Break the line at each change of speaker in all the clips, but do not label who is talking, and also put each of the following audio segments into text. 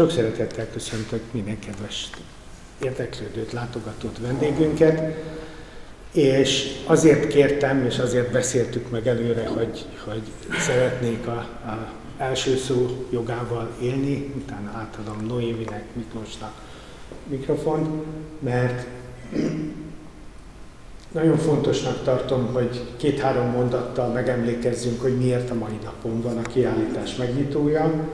Sok szeretettel köszöntök minden kedves érdeklődőt, látogatót, vendégünket, és azért kértem, és azért beszéltük meg előre, hogy, hogy szeretnék a, a első szó jogával élni, utána átadom Noéminek, Miklósnak mikrofont, mert nagyon fontosnak tartom, hogy két-három mondattal megemlékezzünk, hogy miért a mai napon van a kiállítás megnyitója.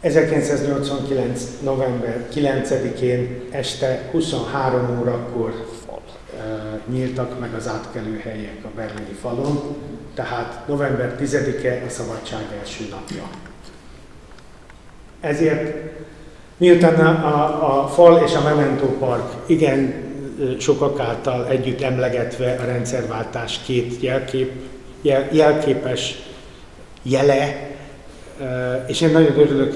1989. november 9-én este 23 órakor uh, nyíltak meg az átkelőhelyek a berlini falon, tehát november 10-e a szabadság első napja. Ezért miután a, a, a fal és a Memento Park igen sokak által együtt emlegetve a rendszerváltás két jelkép, jel, jelképes jele, és én nagyon örülök,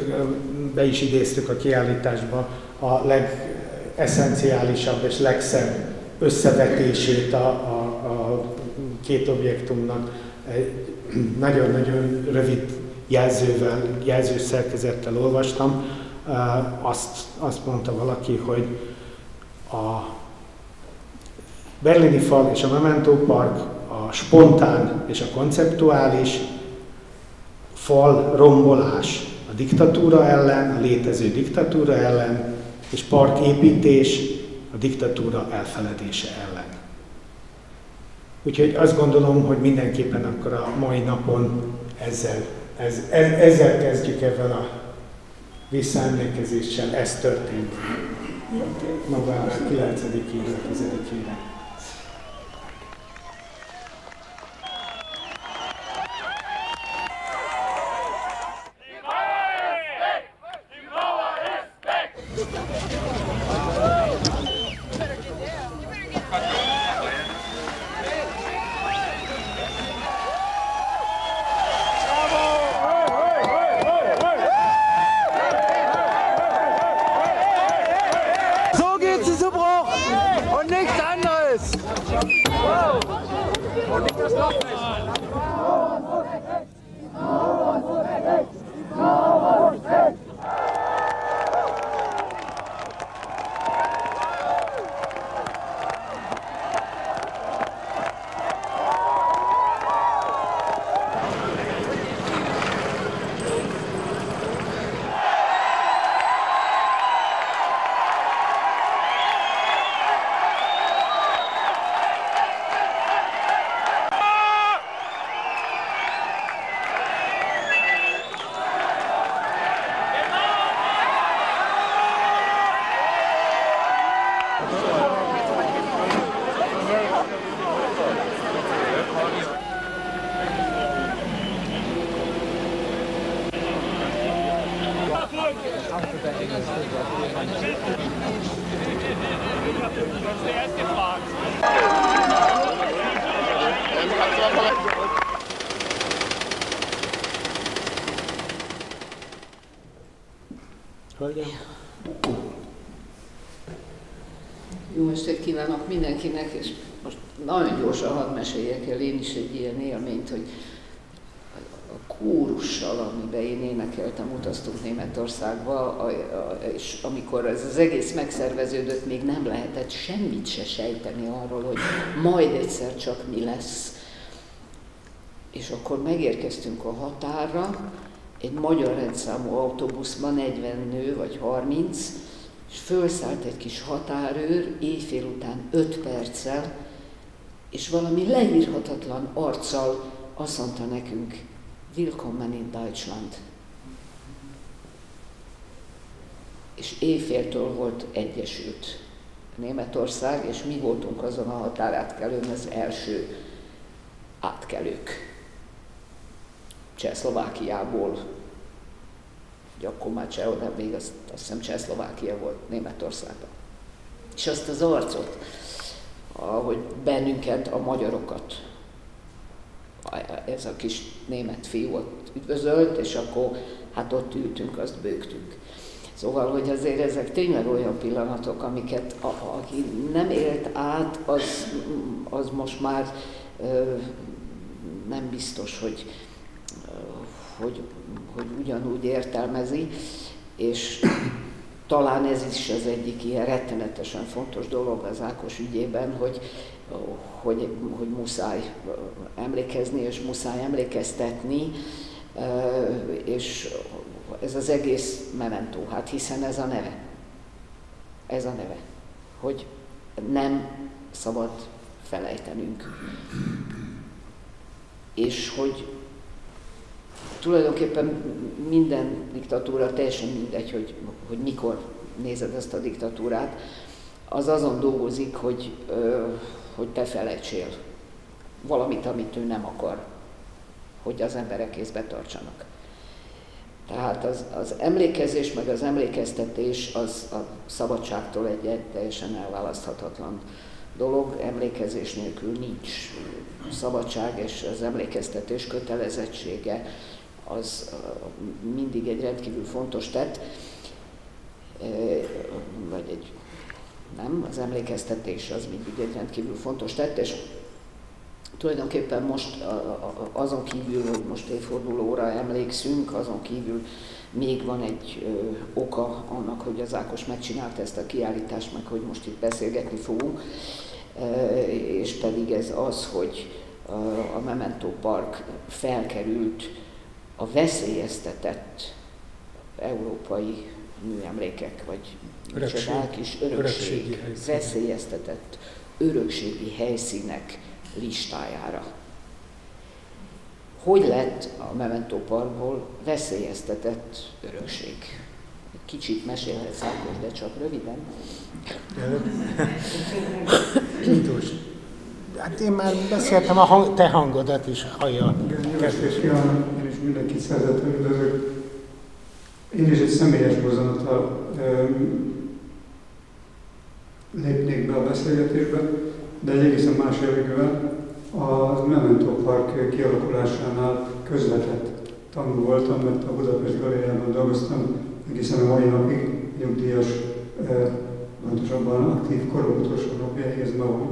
be is idéztük a kiállításba a legeszenciálisabb és legszebb összevetését a, a, a két objektumnak nagyon-nagyon rövid jelzővel, jelzős szerkezettel olvastam. Azt, azt mondta valaki, hogy a berlini fal és a Memento Park a spontán és a konceptuális fal rombolás a diktatúra ellen, a létező diktatúra ellen, és parképítés a diktatúra elfeledése ellen. Úgyhogy azt gondolom, hogy mindenképpen akkor a mai napon ezzel, ez, ez, ezzel kezdjük ebben a visszaemlékezéssel. Ez történt november 9-ére, 10-ére.
Jó estét kívánok mindenkinek, és most nagyon gyorsan hadd meséljek el én is egy ilyen élményt, hogy kórussal, amiben én énekeltem, utaztunk Németországba, és amikor ez az egész megszerveződött, még nem lehetett semmit se sejteni arról, hogy majd egyszer csak mi lesz. És akkor megérkeztünk a határra, egy magyar rendszámú autóbuszban 40 nő vagy 30, és fölszállt egy kis határőr éjfél után 5 perccel, és valami leírhatatlan arccal azt mondta nekünk, Willkommen in Deutschland. És éjféltől volt egyesült Németország, és mi voltunk azon a határátkelőn az első átkelők. Csehszlovákiából, ugye akkor már Cseh, de még azt, azt hiszem Csehszlovákia volt Németországban. És azt az arcot, ahogy bennünket, a magyarokat, ez a kis német fiú ott üdvözölt, és akkor hát ott ültünk, azt bőgtünk. Szóval, hogy azért ezek tényleg olyan pillanatok, amiket a, aki nem élt át, az, az most már ö, nem biztos, hogy, hogy, hogy ugyanúgy értelmezi. és talán ez is az egyik ilyen rettenetesen fontos dolog az Ákos ügyében, hogy, hogy, hogy muszáj emlékezni, és muszáj emlékeztetni, és ez az egész mementó, hát hiszen ez a neve. Ez a neve, hogy nem szabad felejtenünk. És hogy tulajdonképpen minden diktatúra, teljesen mindegy, hogy, hogy mikor nézed ezt a diktatúrát, az azon dolgozik, hogy, hogy te felejtsél valamit, amit ő nem akar, hogy az emberek észbe tartsanak. Tehát az, az emlékezés meg az emlékeztetés az a szabadságtól egy, egy teljesen elválaszthatatlan dolog, emlékezés nélkül nincs szabadság, és az emlékeztetés kötelezettsége az mindig egy rendkívül fontos tett, vagy egy, nem, az emlékeztetés az mindig egy rendkívül fontos tett, és tulajdonképpen most azon kívül, hogy most évfordulóra emlékszünk, azon kívül még van egy oka annak, hogy az Ákos megcsinálta ezt a kiállítást, meg hogy most itt beszélgetni fogunk, és pedig ez az, hogy a Memento Park felkerült a veszélyeztetett európai műemlékek, vagy
Örökség.
csodák is örökség, veszélyeztetett örökségi helyszínek listájára. Hogy lett a Memento Parkból veszélyeztetett örökség? Kicsit mesélhetsz Ákos, de csak röviden.
Indulsz. Hát én már beszéltem, a hang, te hangodat is hallja.
Kezdés kívánok, én is mindenkit szeretettel üdvözlök. Én is egy személyes mozzanattal lépnék be a beszélgetésbe, de egy egészen más jellegűvel. A Memento Park kialakulásánál közvetett tanul voltam, mert a Budapest Galériában dolgoztam egészen a mai napig, nyugdíjas, pontosabban aktív korom utolsó napjáig, ez ma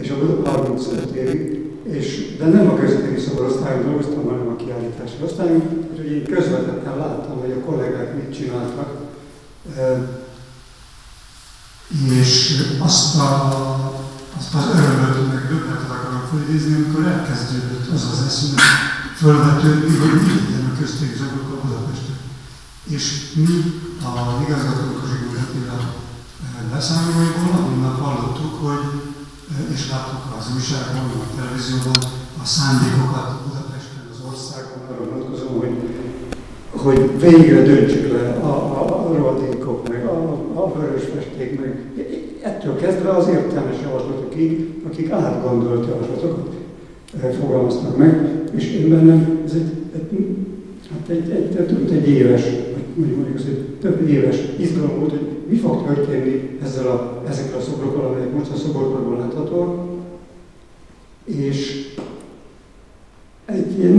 és a 35 évig, és, de nem a köztéri szobarosztályon dolgoztam, hanem a kiállítási osztályon, úgyhogy én közvetetten láttam, hogy a kollégák mit csináltak, és azt, a, azt az örömöt, meg döbbenetet akarok felidézni, amikor elkezdődött az az eszület fölvetődni, hogy mi legyen a köztéri a Budapesten. És mi a igazgatók a Zsigó leszámolóiból, annak hallottuk, hogy és láttuk az újságban, a televízióban a szándékokat Budapesten, az országban arra vonatkozóan, hogy, hogy végre döntsük le a, a, a rohadékok, meg a, a festék, meg. Ettől kezdve az értelmes javaslatokig, akik átgondolt javaslatokat fogalmaztak meg, és én bennem ez egy, egy, hát egy, egy, több egy éves, mondjuk, mondjuk az egy több éves izgalom volt, hogy mi fog történni ezzel a, ezekkel a szobrokkal, amelyek most a szoborban láthatóak. És egy ilyen,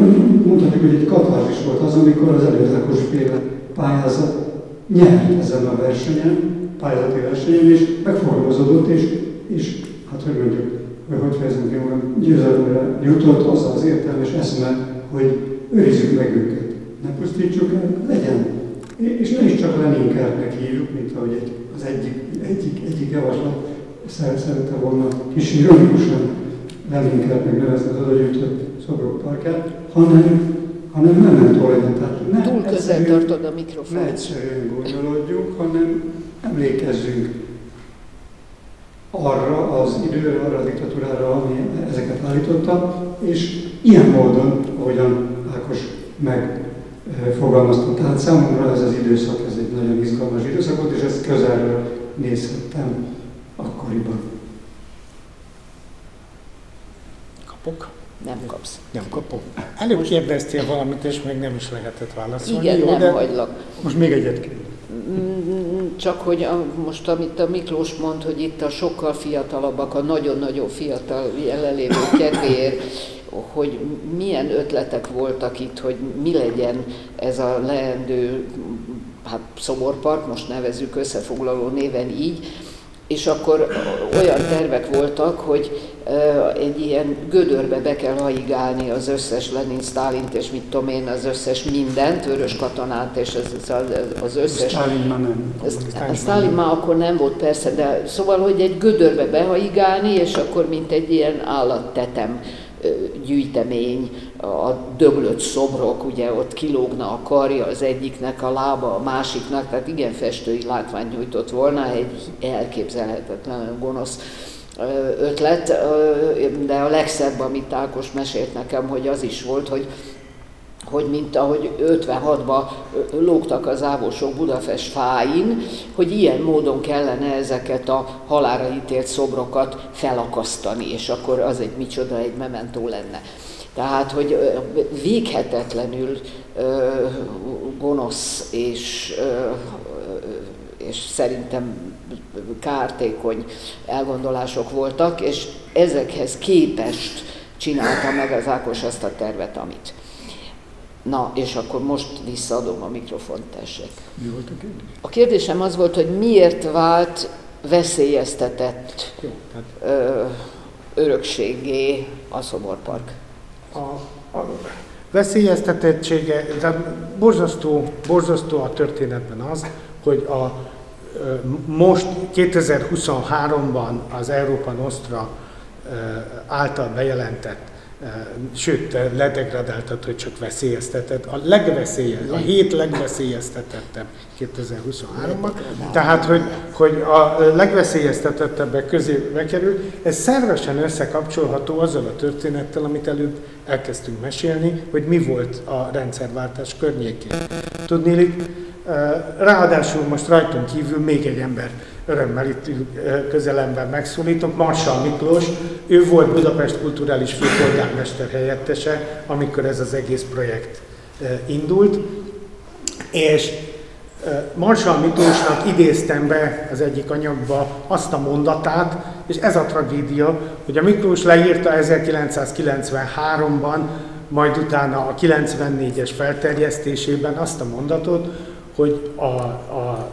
mondhatjuk, hogy egy katarzis volt az, amikor az előzetes féle pályázat nyert ezen a versenyen, pályázati versenyen, és megfogalmazódott, és, és hát hogy mondjuk, vagy hogy fejezem ki magam, győzelemre jutott az az értelmes eszme, hogy őrizzük meg őket. Ne pusztítsuk el, legyen és ne is csak Leninkernek hívjuk, mint ahogy egy, az egyik, egyik, egyik javaslat szerette volna kis ironikusan Leninkernek nevezni az odagyűjtött szobrok parkát, hanem, hanem nem legyen. Tehát
ne Túl közel tartod a mikrofon.
Ne egyszerűen gondolodjunk, hanem emlékezzünk arra az időre, arra a diktatúrára, ami ezeket állította, és ilyen módon, ahogyan Ákos meg fogalmaztam. Tehát számomra ez az időszak, ez egy nagyon izgalmas időszak volt, és ezt közelről nézhettem akkoriban.
Kapok?
Nem kapsz.
Nem kapok. Előbb most... kérdeztél valamit, és még nem is lehetett válaszolni.
Igen, Jó, nem de hagylak.
Most még egyet kérdez.
Mm, csak hogy a, most, amit a Miklós mond, hogy itt a sokkal fiatalabbak, a nagyon-nagyon fiatal jelenlévő kedvéért hogy milyen ötletek voltak itt, hogy mi legyen ez a leendő hát szoborpark, most nevezzük összefoglaló néven így, és akkor olyan tervek voltak, hogy egy ilyen gödörbe be kell haigálni az összes Lenin, Stálint és mit tudom én, az összes mindent, vörös katonát és az, az összes...
Stálin már nem.
A Stálin már akkor nem volt persze, de szóval, hogy egy gödörbe behaigálni, és akkor mint egy ilyen állattetem gyűjtemény, a döglött szobrok, ugye ott kilógna a karja az egyiknek, a lába a másiknak, tehát igen festői látvány nyújtott volna, egy elképzelhetetlen gonosz ötlet, de a legszebb, amit Ákos mesélt nekem, hogy az is volt, hogy hogy mint ahogy 56-ban lógtak az ávosok Budapest fáin, hogy ilyen módon kellene ezeket a halára ítélt szobrokat felakasztani, és akkor az egy micsoda, egy mementó lenne. Tehát, hogy véghetetlenül gonosz és, és szerintem kártékony elgondolások voltak, és ezekhez képest csinálta meg az Ákos azt a tervet, amit. Na, és akkor most visszaadom a mikrofont, tessék.
Mi volt a kérdés?
A kérdésem az volt, hogy miért vált veszélyeztetett Jó, hát. ö, örökségé a szoborpark?
A, a veszélyeztetettsége, de borzasztó, borzasztó a történetben az, hogy a, most 2023-ban az Európa Nostra által bejelentett sőt, ledegradáltat, hogy csak veszélyeztetett, a legveszélyes, a hét legveszélyeztetettebb 2023-ban, tehát, hogy, hogy a legveszélyeztetettebbek közé bekerül, ez szervesen összekapcsolható azzal a történettel, amit előbb elkezdtünk mesélni, hogy mi volt a rendszerváltás környékén. Tudnélik, ráadásul most rajtunk kívül még egy ember örömmel itt közelemben megszólítok. Marsa Miklós, ő volt Budapest kulturális főpolgármester helyettese, amikor ez az egész projekt indult, és Marsa Miklósnak idéztem be az egyik anyagba azt a mondatát, és ez a tragédia, hogy a Miklós leírta 1993-ban, majd utána a 94-es felterjesztésében azt a mondatot, hogy a, a, a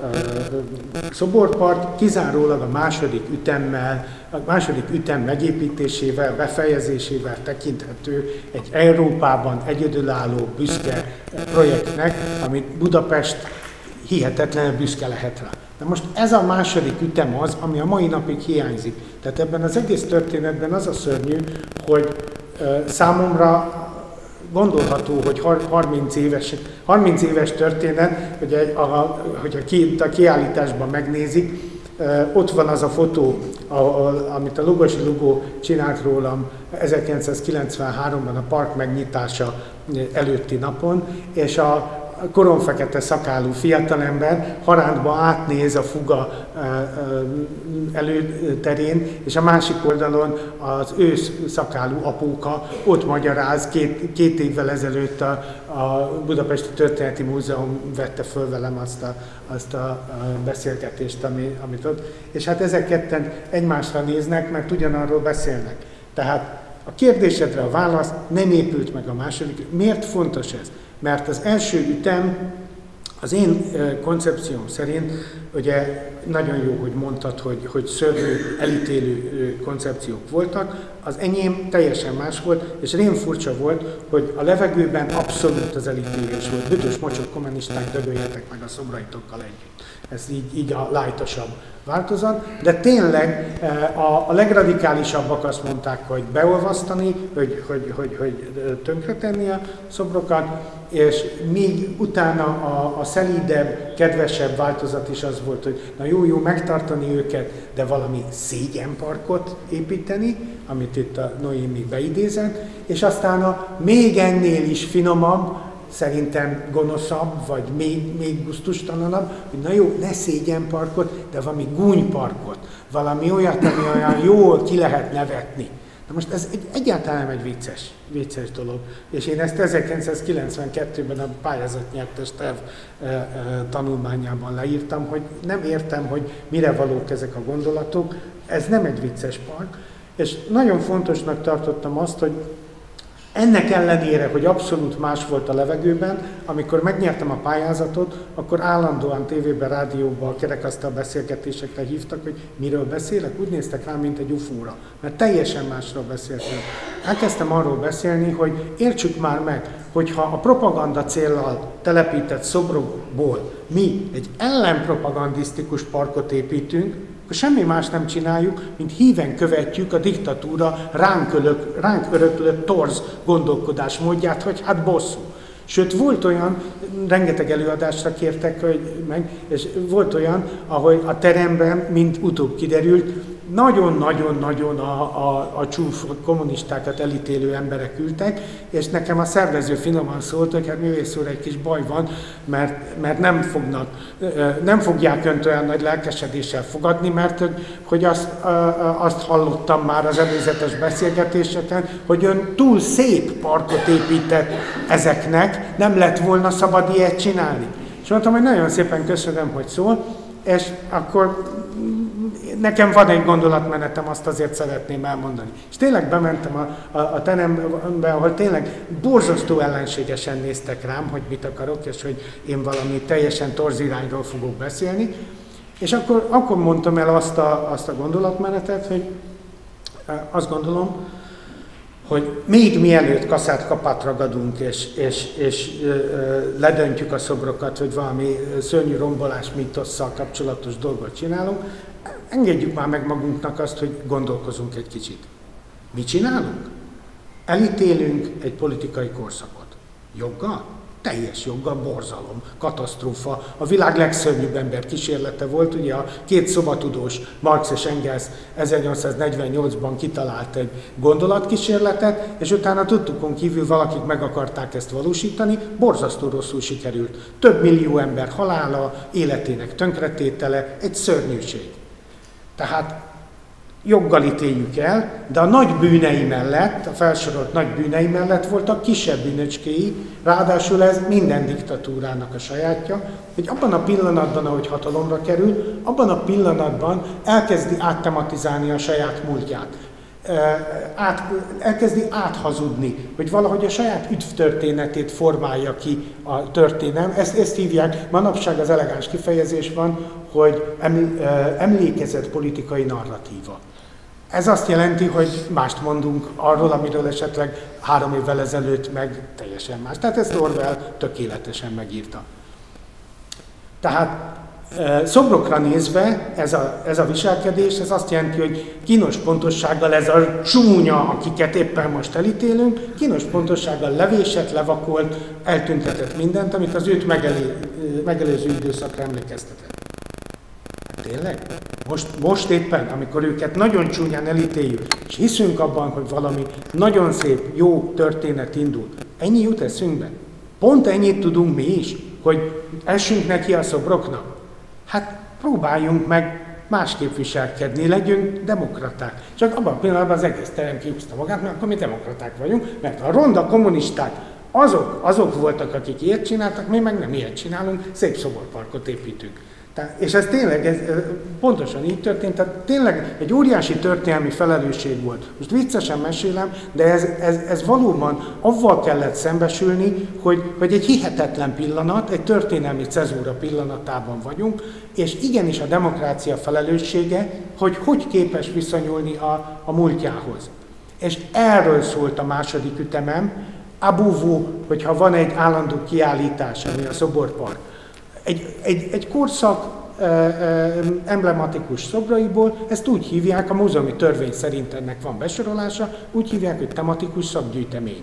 szoborpark kizárólag a második ütemmel, a második ütem megépítésével, befejezésével tekinthető egy Európában egyedülálló büszke projektnek, amit Budapest hihetetlenül büszke lehet rá. De most ez a második ütem az, ami a mai napig hiányzik. Tehát ebben az egész történetben az a szörnyű, hogy számomra gondolható, hogy 30 éves, 30 éves történet, hogy a, a, hogy a, ki, a kiállításban megnézik, ott van az a fotó, a, a, amit a Lugosi Lugó csinált rólam 1993-ban a park megnyitása előtti napon, és a, koronfekete szakálú fiatalember harántba átnéz a fuga előterén, és a másik oldalon az ősz szakálú apóka ott magyaráz, két, két évvel ezelőtt a, a Budapesti Történeti Múzeum vette föl velem azt a, azt a, beszélgetést, ami, amit ott. És hát ezek ketten egymásra néznek, mert ugyanarról beszélnek. Tehát a kérdésedre a válasz nem épült meg a második. Miért fontos ez? Mert az első ütem az én koncepcióm szerint, ugye nagyon jó, hogy mondtad, hogy, hogy szörnyű, elítélő koncepciók voltak, az enyém teljesen más volt, és rém furcsa volt, hogy a levegőben abszolút az elítélés volt. Büdös mocsok kommunisták, dögöljetek meg a szobraitokkal együtt. Ez így, így a lájtosabb változat, de tényleg a, a legradikálisabbak azt mondták, hogy beolvasztani, hogy, hogy, hogy, hogy tönkretenni a szobrokat, és még utána a, a szelídebb, kedvesebb változat is az volt, hogy na jó, jó megtartani őket, de valami szégyenparkot építeni, amit itt a Noémi beidézett, és aztán a még ennél is finomabb, szerintem gonoszabb, vagy még, még guztustalanabb, hogy na jó, ne szégyenparkot, de valami gúnyparkot, valami olyat, ami olyan jól ki lehet nevetni. Na most ez egy, egyáltalán nem egy vicces, vicces dolog. És én ezt 1992-ben a pályázatnyertes terv tanulmányában leírtam, hogy nem értem, hogy mire valók ezek a gondolatok. Ez nem egy vicces park. És nagyon fontosnak tartottam azt, hogy Ennek ellenére, hogy abszolút más volt a levegőben, amikor megnyertem a pályázatot, akkor állandóan tévében, rádióban, kerekasztal beszélgetésekre hívtak, hogy miről beszélek, úgy néztek rám, mint egy ufóra, mert teljesen másról beszéltem. Elkezdtem arról beszélni, hogy értsük már meg, hogyha a propaganda céllal telepített szobrokból mi egy ellenpropagandisztikus parkot építünk, akkor semmi más nem csináljuk, mint híven követjük a diktatúra ránk, ölök, ránk öröklött torz gondolkodás módját, hogy hát bosszú. Sőt, volt olyan, rengeteg előadásra kértek hogy meg, és volt olyan, ahogy a teremben, mint utóbb kiderült, nagyon-nagyon-nagyon a, a, a csúf kommunistákat elítélő emberek ültek, és nekem a szervező finoman szólt, hogy hát művész úr, egy kis baj van, mert, mert nem, fognak, nem fogják önt olyan nagy lelkesedéssel fogadni, mert hogy azt, azt hallottam már az előzetes beszélgetéseken, hogy ön túl szép parkot épített ezeknek, nem lett volna szabad ilyet csinálni. És mondtam, hogy nagyon szépen köszönöm, hogy szól, és akkor nekem van egy gondolatmenetem, azt azért szeretném elmondani. És tényleg bementem a, a, a terembe, ahol tényleg borzasztó ellenségesen néztek rám, hogy mit akarok, és hogy én valami teljesen torz irányról fogok beszélni. És akkor, akkor mondtam el azt a, azt a gondolatmenetet, hogy azt gondolom, hogy még mielőtt kaszát kapát ragadunk, és, és, és ledöntjük a szobrokat, hogy valami szörnyű rombolás mítosszal kapcsolatos dolgot csinálunk, engedjük már meg magunknak azt, hogy gondolkozunk egy kicsit. Mit csinálunk? Elítélünk egy politikai korszakot. Joggal? Teljes joggal borzalom, katasztrófa. A világ legszörnyűbb ember kísérlete volt, ugye a két szobatudós Marx és Engels 1848-ban kitalált egy gondolatkísérletet, és utána tudtukon kívül valakik meg akarták ezt valósítani, borzasztó rosszul sikerült. Több millió ember halála, életének tönkretétele, egy szörnyűség. Tehát joggal ítéljük el, de a nagy bűnei mellett, a felsorolt nagy bűnei mellett voltak kisebb bűnöcskéi, ráadásul ez minden diktatúrának a sajátja, hogy abban a pillanatban, ahogy hatalomra kerül, abban a pillanatban elkezdi áttematizálni a saját múltját. Át, elkezdi áthazudni, hogy valahogy a saját üdvtörténetét formálja ki a történelem. Ezt, ezt hívják, manapság az elegáns kifejezés van, hogy emlékezett politikai narratíva. Ez azt jelenti, hogy mást mondunk arról, amiről esetleg három évvel ezelőtt meg teljesen más. Tehát ezt Orwell tökéletesen megírta. Tehát szobrokra nézve ez a, ez a viselkedés, ez azt jelenti, hogy kínos pontossággal ez a csúnya, akiket éppen most elítélünk, kínos pontossággal levésett, levakolt, eltüntetett mindent, amit az őt megelő, megelőző időszakra emlékeztetett. Tényleg? Most, most éppen, amikor őket nagyon csúnyán elítéljük, és hiszünk abban, hogy valami nagyon szép, jó történet indul, ennyi jut eszünkbe. Pont ennyit tudunk mi is, hogy essünk neki a szobroknak. Hát próbáljunk meg másképp viselkedni, legyünk demokraták. Csak abban a pillanatban az egész terem kiúzta magát, mert akkor mi demokraták vagyunk, mert a ronda kommunisták azok, azok voltak, akik ilyet csináltak, mi meg nem ilyet csinálunk, szép szoborparkot építünk. Tehát, és ez tényleg, ez, pontosan így történt, tehát tényleg egy óriási történelmi felelősség volt. Most viccesen mesélem, de ez, ez, ez valóban avval kellett szembesülni, hogy, hogy egy hihetetlen pillanat, egy történelmi cezúra pillanatában vagyunk, és igenis a demokrácia felelőssége, hogy hogy képes viszonyulni a, a múltjához. És erről szólt a második ütemem, Abuvu, hogyha van egy állandó kiállítás, ami a szoborpark, egy, egy, egy korszak emblematikus szobraiból, ezt úgy hívják, a múzeumi törvény szerint ennek van besorolása, úgy hívják, hogy tematikus szakgyűjtemény.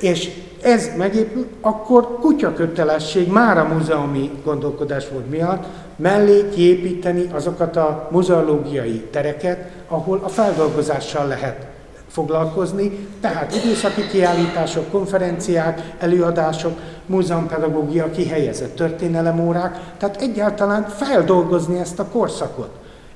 És ez megépül, akkor kutyakötelesség már a múzeumi gondolkodás volt miatt mellé kiépíteni azokat a muzeológiai tereket, ahol a feldolgozással lehet foglalkozni, tehát időszaki kiállítások, konferenciák, előadások, múzeumpedagógia, kihelyezett történelemórák, tehát egyáltalán feldolgozni ezt a korszakot.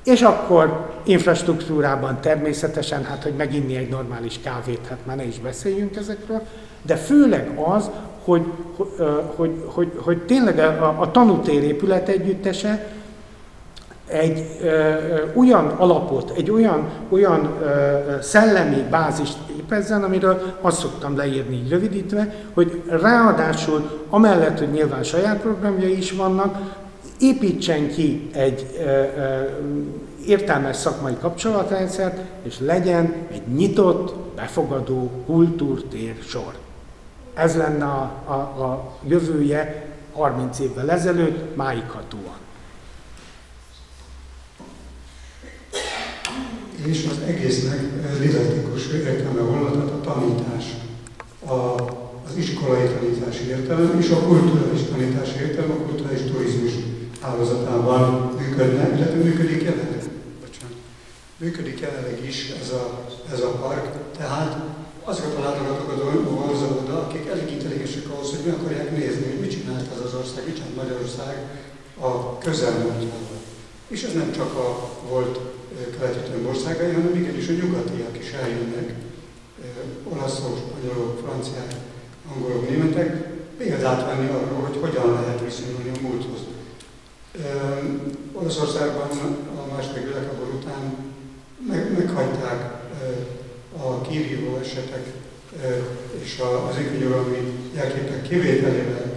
És akkor infrastruktúrában természetesen, hát hogy meginni egy normális kávét, hát már ne is beszéljünk ezekről, de főleg az, hogy, hogy, hogy, hogy, hogy tényleg a, a tanútér épület együttese egy ö, olyan alapot, egy olyan, olyan ö, szellemi bázist képezzen, amiről azt szoktam leírni így rövidítve, hogy ráadásul amellett, hogy nyilván saját programjai is vannak, építsen ki egy ö, ö, értelmes szakmai kapcsolatrendszert, és legyen egy nyitott, befogadó kultúrtér sor. Ez lenne a, a, a jövője 30 évvel ezelőtt, máig.
És az egésznek didaktikus értelme volna, tehát a tanítás, a, az iskolai tanítási értelem és a kulturális tanítási értelem, a kulturális turizmus hálózatában működne, illetve működik jelenleg. Bocsánat. Működik jelenleg is ez a, ez a park, tehát azokat a látogatókat vonza oda, akik elég intelligensek ahhoz, hogy meg akarják nézni, mit csinált ez az ország, mit csinált Magyarország a közelmúltjában. És ez nem csak a volt keleti országai, hanem igenis a nyugatiak is eljönnek, olaszok, spanyolok, franciák, angolok, németek, példát venni arról, hogy hogyan lehet viszonyulni a múlthoz. Olaszországban a második világháború után meg, meghagyták a kírívó esetek és az ikonyuralmi jelképek kivételével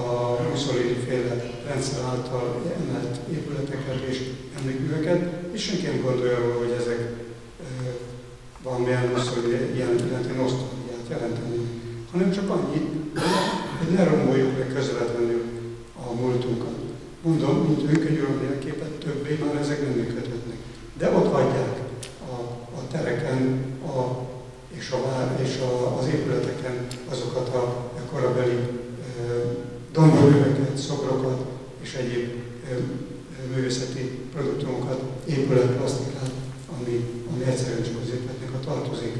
a Mussolini féle rendszer által emelt épületeket és emlékműveket, és senki nem gondolja hogy ezek valamilyen Mussolini jelenti nosztalgiát jelenteni, hanem csak annyit, hogy ne romoljuk meg közvetlenül a múltunkat. Mondom, mint önkegyuralmi jelképet többé már ezek nem működhetnek. De ott hagyják a, a tereken a, és, a, és a, az épületeken azokat a, a korabeli domboröveket, szobrokat és egyéb művészeti produktumokat, épület plastikát, ami, ami egyszerűen csak az épületnek a tartozik.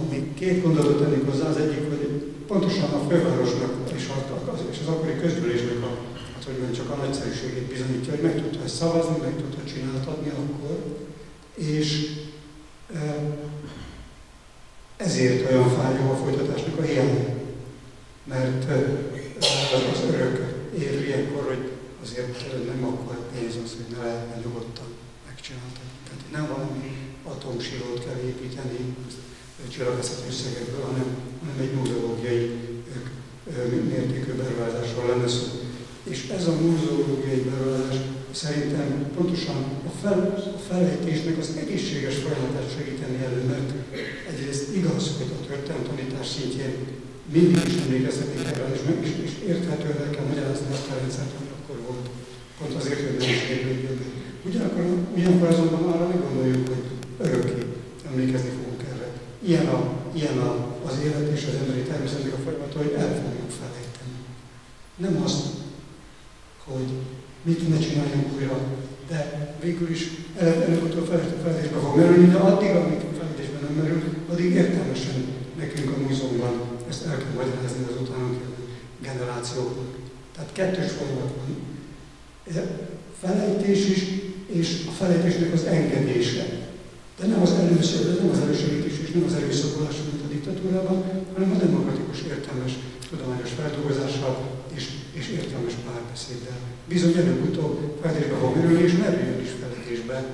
Ami két gondolatot tennék hozzá, az egyik, hogy pontosan a fővárosnak és, az, és az akkori közgyűlésnek a, hát, hogy csak a nagyszerűségét bizonyítja, hogy meg tudta ezt szavazni, meg tudta csináltatni akkor, és ezért olyan fájó a folytatásnak a hiány. Mert az örök ér ilyenkor, hogy azért nem akkor pénz az, hogy ne lehetne nyugodtan megcsinálni. Tehát nem valami atomsilót kell építeni csillagászati összegekből, hanem, hanem egy múzeológiai mértékű beruházásról lenne szó. És ez a múzeológiai beruházás szerintem pontosan a, fel, a felejtésnek az egészséges folyamatát segíteni elő, mert egyrészt igaz, hogy a történelmi tanítás szintjén mindig is emlékeztetni kell és, meg is, is érthetően el kell magyarázni azt a rendszert, ami akkor volt. Pont azért, hogy nem is érvényben. Ugyanakkor, ugyanakkor azonban arra ne gondoljuk, hogy örökké emlékezni fogunk erre. Ilyen, a, ilyen a, az élet és az emberi természetnek a folyamata, hogy el fogjuk felejteni. Nem azt, hogy mit ne csináljunk újra, de végül is előbb-utóbb felejtésbe fog merülni, de addig, amíg felejtésben nem merül, addig értelmesen nekünk a múzeumban ezt el kell magyarázni az utánunk generációknak. Tehát kettős folyamat van. Felejtés is, és a felejtésnek az engedése. De nem az először, nem az elősegítés és nem az erőszakolás, mint a diktatúrában, hanem a demokratikus, értelmes, tudományos feldolgozással és, és értelmes párbeszéddel. Bizony előbb-utóbb felejtésbe fog merülni, és merüljön is felejtésbe,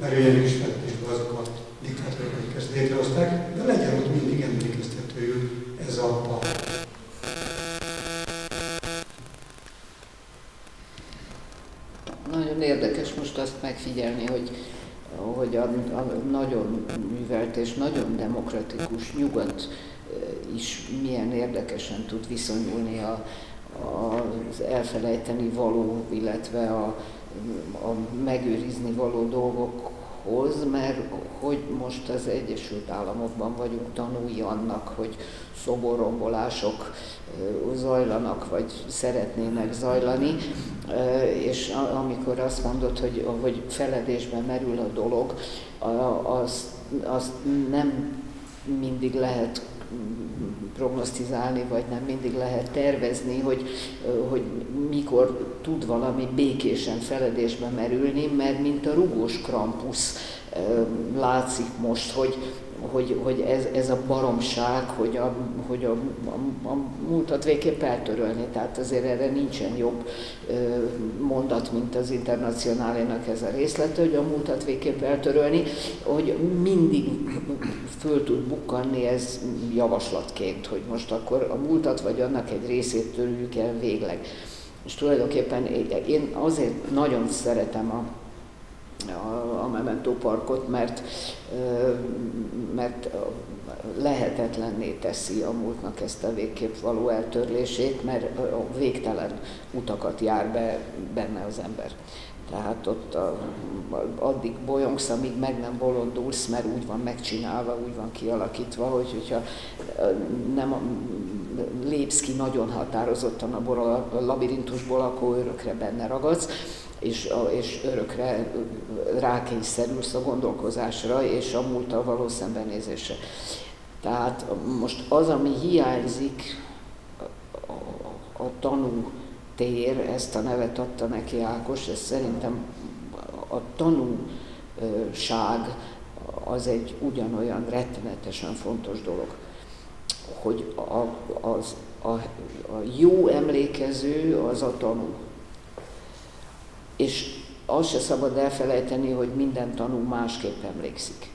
merüljön is felejtésbe azok
megfigyelni, hogy hogy a, a nagyon művelt és nagyon demokratikus nyugat is milyen érdekesen tud viszonyulni a, a, az elfelejteni való, illetve a, a megőrizni való dolgok hoz, mert hogy most az Egyesült Államokban vagyunk tanulni annak, hogy szoborrombolások zajlanak, vagy szeretnének zajlani, és amikor azt mondod, hogy, hogy feledésben merül a dolog, azt, azt nem mindig lehet prognosztizálni, vagy nem mindig lehet tervezni, hogy, hogy mikor tud valami békésen feledésbe merülni, mert mint a rugós krampusz látszik most, hogy, hogy, hogy ez, ez a baromság, hogy a, hogy a, a, a múltat végképp eltörölni. Tehát azért erre nincsen jobb mondat, mint az internacionálénak ez a részlet, hogy a múltat végképp eltörölni, hogy mindig föl tud bukkanni ez javaslatként, hogy most akkor a múltat vagy annak egy részét törjük el végleg. És tulajdonképpen én azért nagyon szeretem a a, a Memento Parkot, mert, mert lehetetlenné teszi a múltnak ezt a végképp való eltörlését, mert a végtelen utakat jár be benne az ember. Tehát ott a, addig bolyongsz, amíg meg nem bolondulsz, mert úgy van megcsinálva, úgy van kialakítva, hogy hogyha nem lépsz ki nagyon határozottan a labirintusból, akkor örökre benne ragadsz és, és örökre rákényszerülsz a gondolkozásra és a múltal való szembenézésre. Tehát most az, ami hiányzik, a, a, a tanú tér, ezt a nevet adta neki Ákos, ez szerintem a tanúság az egy ugyanolyan rettenetesen fontos dolog, hogy a, az, a, a jó emlékező az a tanú. És azt se szabad elfelejteni, hogy minden tanú másképp emlékszik.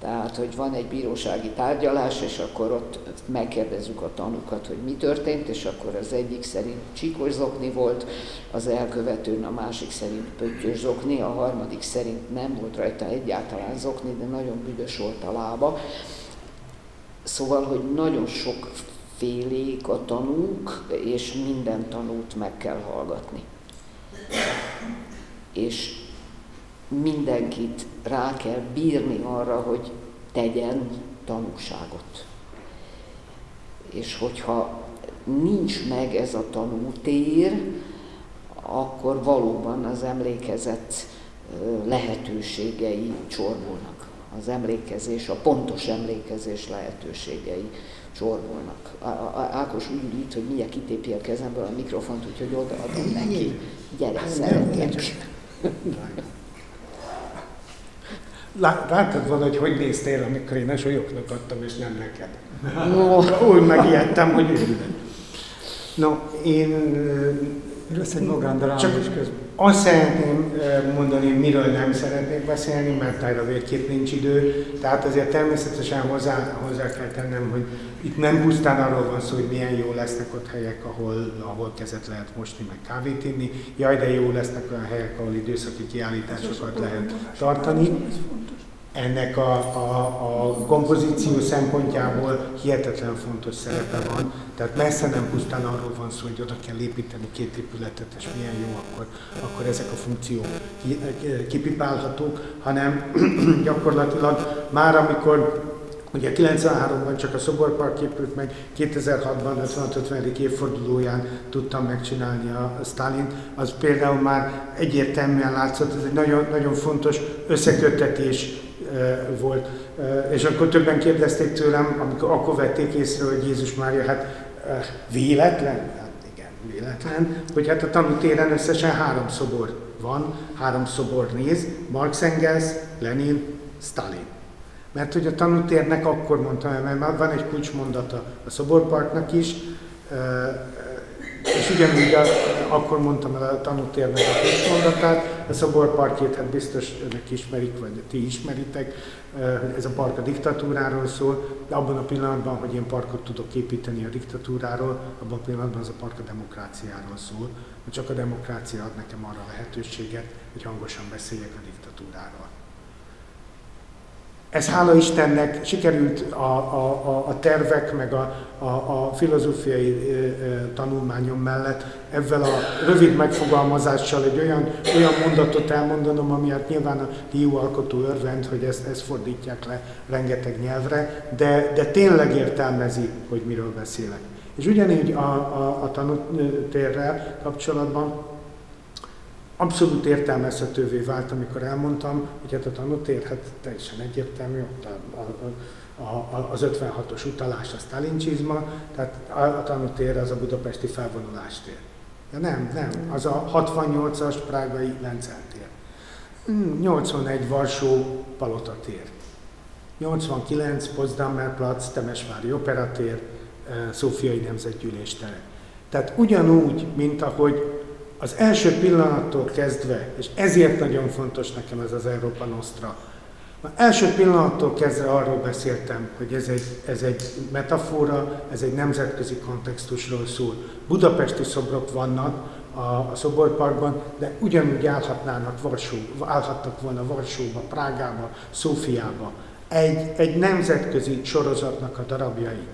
Tehát, hogy van egy bírósági tárgyalás, és akkor ott megkérdezzük a tanúkat, hogy mi történt, és akkor az egyik szerint csíkos zokni volt, az elkövetőn a másik szerint pöttyös zokni, a harmadik szerint nem volt rajta egyáltalán zokni, de nagyon büdös volt a lába. Szóval, hogy nagyon sok félék a tanúk, és minden tanút meg kell hallgatni és mindenkit rá kell bírni arra, hogy tegyen tanúságot. És hogyha nincs meg ez a tanútér, akkor valóban az emlékezet lehetőségei csorbulnak. Az emlékezés, a pontos emlékezés lehetőségei csorbulnak. Ákos úgy üt, hogy mindjárt kitépi a kezemből a mikrofont, úgyhogy odaadom neki. Gyere, szeretlek.
Láttad volna, hogy hogy néztél, amikor én a solyoknak adtam, és nem neked. No. Úgy megijedtem, hogy örülök. No, én...
Lesz egy magándráma
csak közben. Azt szeretném mondani, miről nem szeretnék beszélni, mert erre végképp nincs idő. Tehát azért természetesen hozzá, hozzá kell tennem, hogy itt nem pusztán arról van szó, hogy milyen jó lesznek ott helyek, ahol, ahol kezet lehet mosni, meg kávét inni. Jaj, de jó lesznek olyan helyek, ahol időszaki kiállításokat lehet tartani ennek a, a, a kompozíció szempontjából hihetetlen fontos szerepe van. Tehát messze nem pusztán arról van szó, hogy oda kell építeni két épületet, és milyen jó, akkor, akkor ezek a funkciók kipipálhatók, hanem gyakorlatilag már amikor Ugye 93-ban csak a szoborpark épült meg, 2006-ban 56-50. évfordulóján tudtam megcsinálni a Stalin, az például már egyértelműen látszott, ez egy nagyon, nagyon fontos összeköttetés volt. És akkor többen kérdezték tőlem, amikor akkor vették észre, hogy Jézus Mária, hát véletlen? Hát igen, véletlen, hogy hát a tanútéren összesen három szobor van, három szobor néz, Marx Engels, Lenin, Stalin. Mert hogy a tanútérnek akkor mondtam, mert van egy kulcsmondata a szoborparknak is, és ugyanúgy a, akkor mondtam el a tanútérnek a kulcsmondatát, a szoborparkjét, hát biztos önök ismerik, vagy ti ismeritek, hogy ez a park a diktatúráról szól, de abban a pillanatban, hogy én parkot tudok építeni a diktatúráról, abban a pillanatban az a park a demokráciáról szól, csak a demokrácia ad nekem arra lehetőséget, hogy hangosan beszéljek a diktatúráról. Ez hála Istennek sikerült a, a, a tervek, meg a, a, a filozófiai tanulmányom mellett ezzel a rövid megfogalmazással egy olyan, olyan mondatot elmondanom, ami hát nyilván a dió alkotó örvend, hogy ezt, ezt fordítják le rengeteg nyelvre, de, de tényleg értelmezi, hogy miről beszélek. És ugyanígy a, a, a tanútérrel kapcsolatban abszolút értelmezhetővé vált, amikor elmondtam, hogy hát a tanútér hát teljesen egyértelmű, ott a, a, a, az 56-os utalás a sztalincsizma, tehát a, a tanútér az a budapesti felvonulást tér. Ja nem, nem, az a 68-as prágai Lenceltér. 81 Varsó Palota tér. 89, Potsdamer Platz, Temesvári Operatér, Szófiai Nemzetgyűlés tere. Tehát ugyanúgy, mint ahogy az első pillanattól kezdve, és ezért nagyon fontos nekem ez az Európa Nostra, az első pillanattól kezdve arról beszéltem, hogy ez egy, ez egy metafora, ez egy nemzetközi kontextusról szól. Budapesti szobrok vannak a, a szoborparkban, de ugyanúgy állhatnának Varsó, állhattak volna Varsóba, Prágába, Szófiába. Egy, egy nemzetközi sorozatnak a darabjai.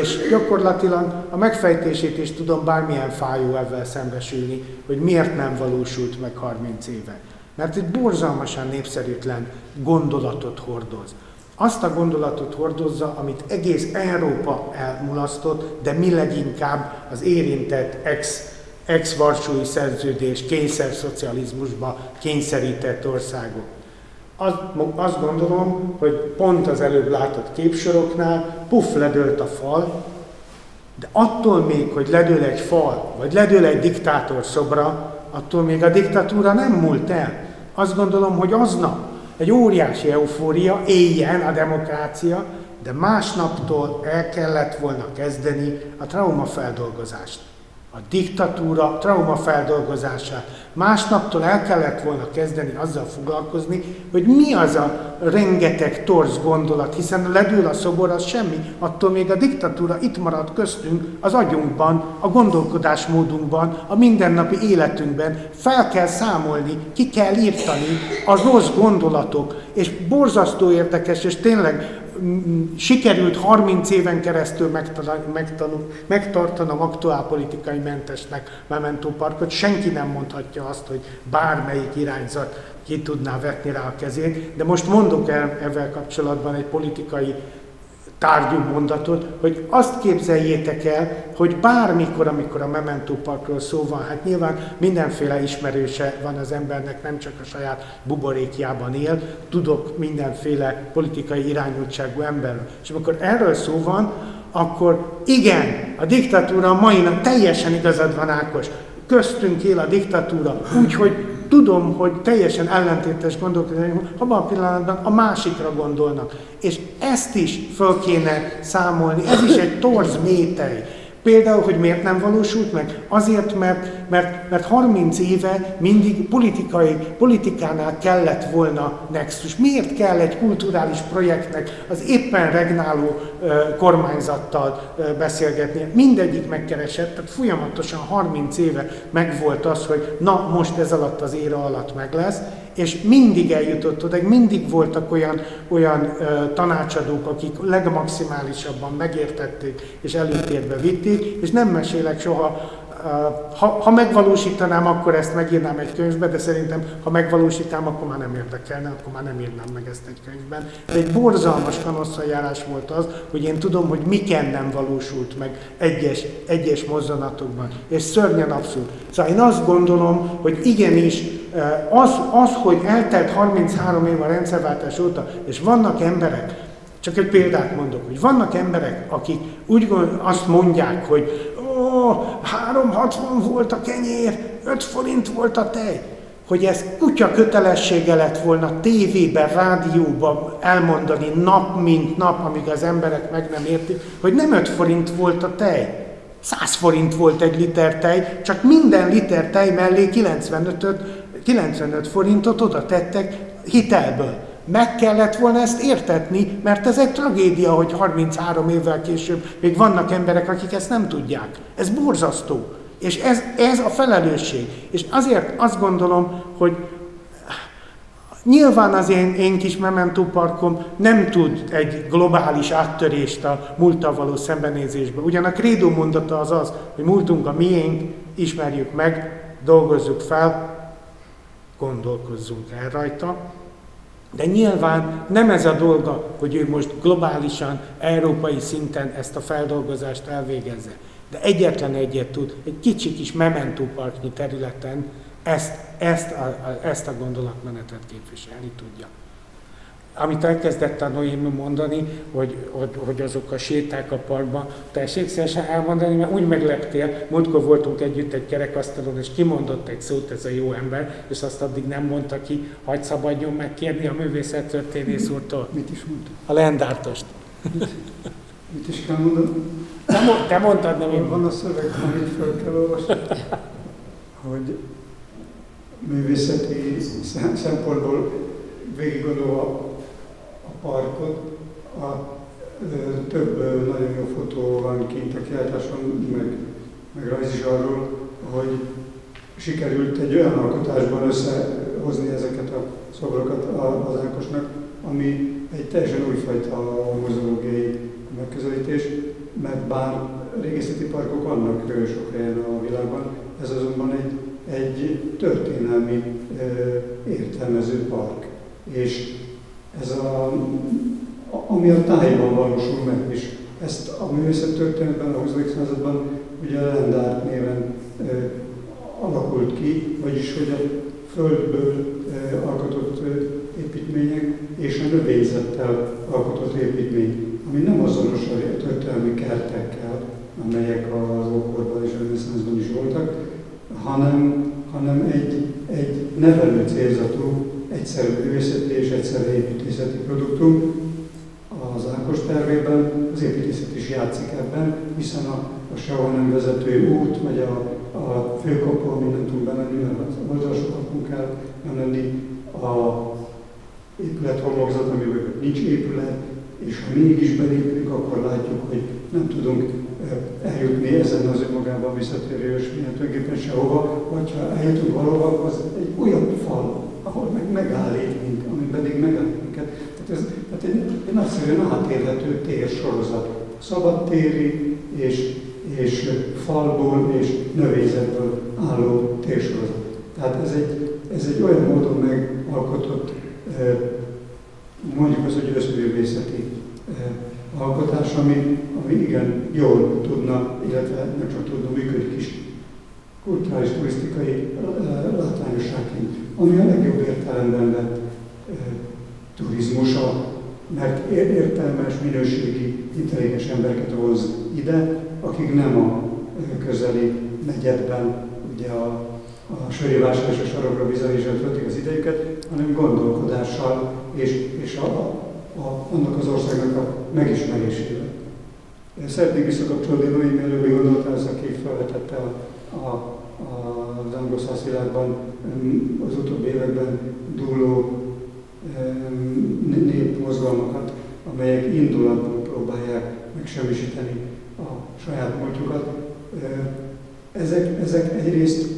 És gyakorlatilag a megfejtését is tudom bármilyen fájó ebben szembesülni, hogy miért nem valósult meg 30 éve. Mert egy borzalmasan népszerűtlen gondolatot hordoz. Azt a gondolatot hordozza, amit egész Európa elmulasztott, de mi leginkább az érintett ex, ex-varsói szerződés, kényszerszocializmusba kényszerített országok. Azt, azt gondolom, hogy pont az előbb látott képsoroknál puff ledőlt a fal, de attól még, hogy ledől egy fal, vagy ledől egy diktátor szobra, attól még a diktatúra nem múlt el. Azt gondolom, hogy aznap egy óriási eufória, éljen a demokrácia, de másnaptól el kellett volna kezdeni a traumafeldolgozást a diktatúra traumafeldolgozását. Másnaptól el kellett volna kezdeni azzal foglalkozni, hogy mi az a rengeteg torz gondolat, hiszen ledül a szobor, az semmi, attól még a diktatúra itt marad köztünk, az agyunkban, a gondolkodásmódunkban, a mindennapi életünkben. Fel kell számolni, ki kell írtani a rossz gondolatok, és borzasztó érdekes, és tényleg sikerült 30 éven keresztül megtanul, megtartanom aktuálpolitikai mentesnek Memento Parkot. Senki nem mondhatja azt, hogy bármelyik irányzat ki tudná vetni rá a kezét, de most mondok el ezzel kapcsolatban egy politikai tárgyú mondatot, hogy azt képzeljétek el, hogy bármikor, amikor a Memento Parkról szó van, hát nyilván mindenféle ismerőse van az embernek, nem csak a saját buborékjában él, tudok mindenféle politikai irányultságú emberről. És amikor erről szó van, akkor igen, a diktatúra a mai nap teljesen igazad van Ákos. Köztünk él a diktatúra, úgyhogy tudom, hogy teljesen ellentétes gondolkodás, abban a pillanatban a másikra gondolnak. És ezt is föl kéne számolni, ez is egy torz métej. Például, hogy miért nem valósult meg? Azért, mert, mert, mert 30 éve mindig politikai, politikánál kellett volna nexus. Miért kell egy kulturális projektnek az éppen regnáló uh, kormányzattal uh, beszélgetni? Mindegyik megkeresett, tehát folyamatosan 30 éve megvolt az, hogy na most ez alatt az éra alatt meg lesz, és mindig eljutott oda, mindig voltak olyan, olyan ö, tanácsadók, akik legmaximálisabban megértették és előtérbe vitték, és nem mesélek soha ha, ha megvalósítanám, akkor ezt megírnám egy könyvbe, de szerintem, ha megvalósítanám, akkor már nem érdekelne, akkor már nem írnám meg ezt egy könyvben. De egy borzalmas kanosszajárás volt az, hogy én tudom, hogy miken nem valósult meg egyes, egyes mozzanatokban, és szörnyen abszurd. Szóval én azt gondolom, hogy igenis az, az, hogy eltelt 33 év a rendszerváltás óta, és vannak emberek, csak egy példát mondok, hogy vannak emberek, akik úgy gond, azt mondják, hogy ó, 360 volt a kenyér, 5 forint volt a tej, hogy ez kutya kötelessége lett volna tévében, rádióban elmondani nap mint nap, amíg az emberek meg nem értik, hogy nem 5 forint volt a tej, 100 forint volt egy liter tej, csak minden liter tej mellé 95, 95 forintot oda tettek hitelből. Meg kellett volna ezt értetni, mert ez egy tragédia, hogy 33 évvel később még vannak emberek, akik ezt nem tudják. Ez borzasztó. És ez, ez a felelősség. És azért azt gondolom, hogy Nyilván az én, én kis Memento Parkom nem tud egy globális áttörést a múlttal való szembenézésbe. Ugyan a krédó mondata az az, hogy múltunk a miénk, ismerjük meg, dolgozzuk fel, gondolkozzunk el rajta, de nyilván nem ez a dolga, hogy ő most globálisan, európai szinten ezt a feldolgozást elvégezze. De egyetlen egyet tud, egy kicsi kis mementóparknyi területen ezt, ezt, a, ezt a gondolatmenetet képviselni tudja. Amit elkezdett a Noémi mondani, hogy, hogy, hogy azok a séták a parkban, tessék szívesen elmondani, mert úgy megleptél, múltkor voltunk együtt egy kerekasztalon, és kimondott egy szót ez a jó ember, és azt addig nem mondta ki, hagyd szabadjon megkérni a művészettörténész úrtól.
Mit is mondta?
A lendártost.
Mit is kell mondani?
Te, mo- te mondtad, nem én
Van a szöveg, amit fel kell olvasni, hogy művészeti szem- szempontból végig gondolva parkot, a, több nagyon jó fotó van kint a kiállításon, meg, meg rajz is arról, hogy sikerült egy olyan alkotásban összehozni ezeket a szobrokat az Ákosnak, ami egy teljesen újfajta mozológiai megközelítés, mert bár régészeti parkok vannak sok helyen a világban, ez azonban egy, egy történelmi értelmező park. És ez a, ami a tájban valósul meg, és ezt a művészettörténetben a 20. században ugye a Lendárt néven ö, alakult ki, vagyis hogy a földből ö, alkotott ö, építmények és a növényzettel alkotott építmény, ami nem azonos a történelmi kertekkel, amelyek az ókorban és a reneszánszban is voltak, hanem, hanem egy, egy nevelő célzatú, egyszerű művészeti és egyszerű építészeti produktum. Az Ákos tervében az építészet is játszik ebben, hiszen a, a sehol nem vezető út, vagy a, a főkapu, ami nem tud bemenni, mert az oldalsó kapunk kell bemenni, a épület homlokzat, amiben nincs épület, és ha mégis belépünk, akkor látjuk, hogy nem tudunk eljutni ezen az önmagában visszatérő ösvényen tulajdonképpen sehova, vagy ha eljutunk valahova, az egy olyan fal, ahol meg megállít minket, ami pedig megállít minket. Tehát ez tehát egy, egy nagyszerűen átélhető térsorozat. Szabadtéri és, és falból és növényzetből álló térsorozat. Tehát ez egy, ez egy olyan módon megalkotott, mondjuk az, hogy összművészeti alkotás, ami, ami igen jól tudna, illetve nem csak tudna, működik is kulturális turisztikai látványosságként, ami a legjobb értelemben vett eh, turizmusa, mert ér- értelmes, minőségi, intelligens embereket hoz ide, akik nem a közeli negyedben, ugye a, a söri vásár és a sarokra bizonyítsra töltik az idejüket, hanem gondolkodással és, és a, a, annak az országnak a megismerésével. Szeretnék visszakapcsolódni előbbi gondolatához, aki felvetette a, a, a, az angol világban az utóbbi években dúló népmozgalmakat, amelyek indulatból próbálják megsemmisíteni a saját múltjukat. Ezek, ezek egyrészt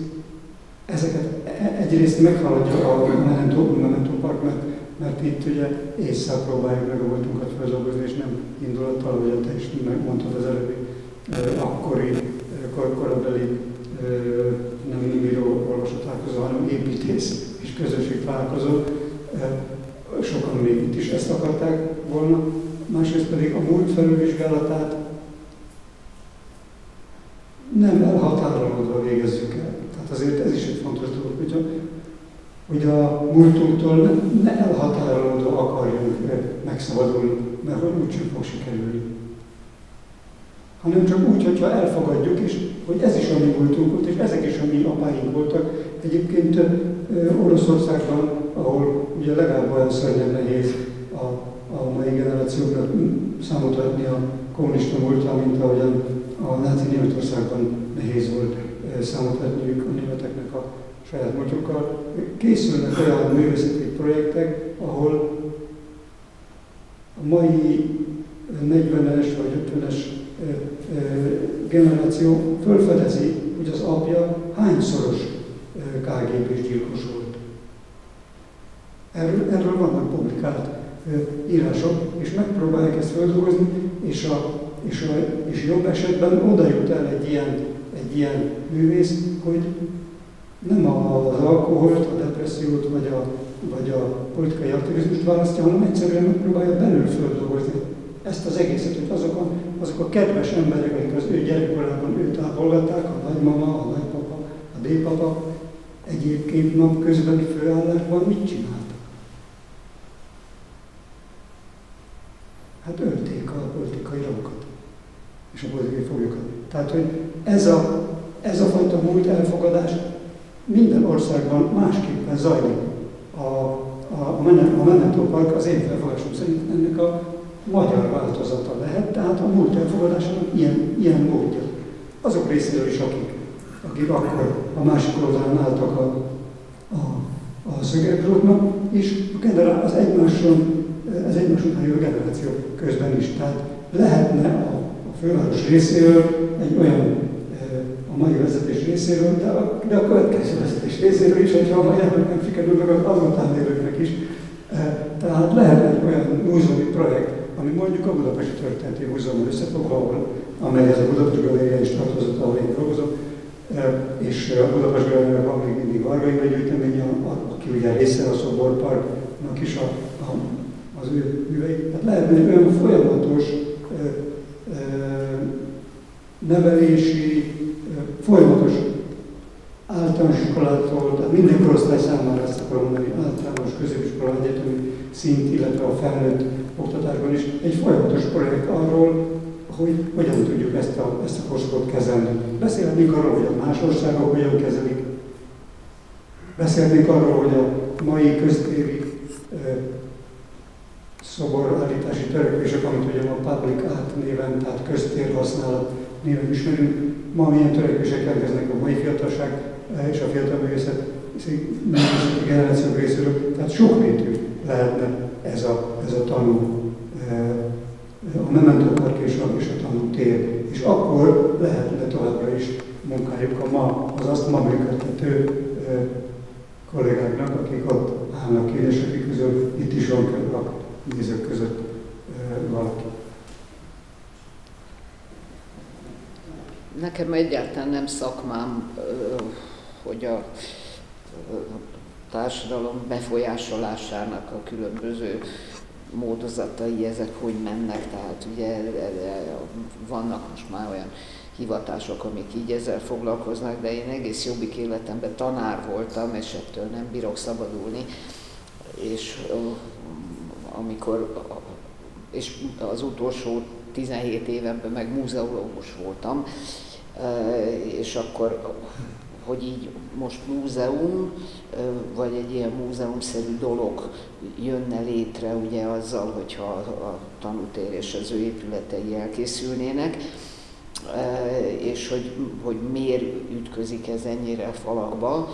ezeket e- egyrészt meghaladja a Memento, Memento Park, mert, mert itt ugye észre próbáljuk meg a múltunkat feldolgozni, és nem indulattal, ahogy te is megmondtad az előbbi akkori kor, korabeli nem író olvasó találkozó, hanem építész és közösség találkozó. Sokan még itt is ezt akarták volna. Másrészt pedig a múlt felülvizsgálatát nem elhatárolódva végezzük el. Tehát azért ez is egy fontos dolog, hogy a, hogy a múltunktól ne, ne elhatárolódva akarjunk megszabadulni, mert hogy úgysem fog sikerülni. Hanem csak úgy, hogyha elfogadjuk, és hogy ez is a mi múltunk volt, és ezek is a mi apáink voltak. Egyébként Oroszországban, ahol ugye legalább olyan szörnyen nehéz a, a mai generációknak számot adni a kommunista múltra, mint ahogyan a náci Németországban nehéz volt számot adniuk a németeknek a saját múltjukkal. Készülnek olyan művészeti projektek, ahol a mai 40-es vagy 50-es eh, eh, generáció fölfedezi, hogy az apja hányszoros KGB-s gyilkos volt. Erről, erről vannak publikált írások, és megpróbálják ezt feldolgozni, és, a, és, a, és jobb esetben oda jut el egy ilyen, egy ilyen művész, hogy nem az alkoholt, a depressziót, vagy a, vagy a politikai aktivizmust választja, hanem egyszerűen megpróbálja belül feldolgozni ezt az egészet, hogy azok a, azok a kedves emberek, akik az ő gyerekkorában őt ápolgatták, a nagymama, a nagypapa, a dédpapa, egyébként napközbeni főállásban mit csináltak? hát ölték a politikai rabokat és a politikai foglyokat. Tehát, hogy ez a, ez a fajta múlt elfogadás minden országban másképpen zajlik. A, a, a Memento Park az én felfogásom szerint ennek a magyar változata lehet, tehát a múlt elfogadásának ilyen, ilyen módja. Azok részéről is, akik, akik akkor a másik oldalán álltak a, a, a szögekrótnak, és a generál, az egymáson, ez egymás után jövő generáció közben is. Tehát lehetne a, a főváros részéről egy olyan a mai vezetés részéről, de a, de a következő vezetés részéről is, hogyha a mai nem sikerül meg az azután élőknek is. Tehát lehet egy olyan múzeumi projekt, ami mondjuk a Budapesti Történeti Múzeummal összefog, ahol, amelyhez a Budapesti Galéria is tartozott, ahol én dolgozom, és a Budapest Galériának van még mindig Vargai gyűjteménye, aki ugye része a Szoborparknak is a, a, az ő művei. Tehát lehetne olyan folyamatos nevelési, folyamatos általános iskolától, tehát minden korosztály számára ezt akarom mondani, általános középiskola, egyetemi szint, illetve a felnőtt oktatásban is egy folyamatos projekt arról, hogy hogyan tudjuk ezt a, ezt a korszakot kezelni. Beszélhetnénk arról, hogy a más országok hogyan kezelik. Beszélhetnénk arról, hogy a mai köztéri szoborállítási törekvések, amit ugye a public art néven, tehát köztér használat néven ismerünk, ma milyen törekvések jelentkeznek a mai fiatalság és a fiatal művészet generációk részéről. Tehát sokrétű lehetne ez a, ez a tanú, a Memento Park és a, tanú tér. És akkor lehetne továbbra is munkájuk a ma, az azt ma működtető kollégáknak, akik ott állnak ki, és akik közül itt is van a nézők között valaki.
Nekem egyáltalán nem szakmám, hogy a társadalom befolyásolásának a különböző módozatai, ezek hogy mennek, tehát ugye vannak most már olyan hivatások, amik így ezzel foglalkoznak, de én egész jobbik életemben tanár voltam, és ettől nem bírok szabadulni, és amikor, és az utolsó 17 évemben meg múzeológus voltam, és akkor hogy így most múzeum, vagy egy ilyen múzeumszerű dolog jönne létre ugye azzal, hogyha a tanútér és az ő épületei elkészülnének, és hogy, hogy miért ütközik ez ennyire falakba.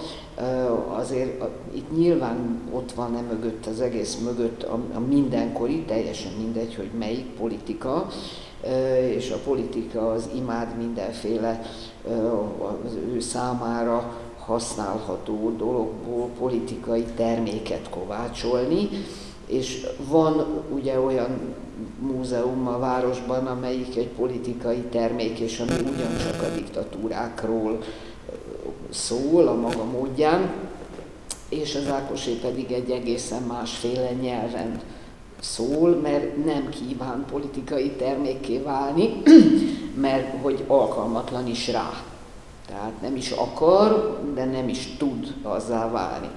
Azért itt nyilván ott van e mögött, az egész mögött a, a mindenkori, teljesen mindegy, hogy melyik politika, és a politika az imád mindenféle az ő számára használható dologból politikai terméket kovácsolni, és van ugye olyan múzeum a városban, amelyik egy politikai termék, és ami ugyancsak a diktatúrákról szól a maga módján, és az Ákosé pedig egy egészen másféle nyelven szól, mert nem kíván politikai termékké válni, mert hogy alkalmatlan is rá. Tehát nem is akar, de nem is tud azzá válni.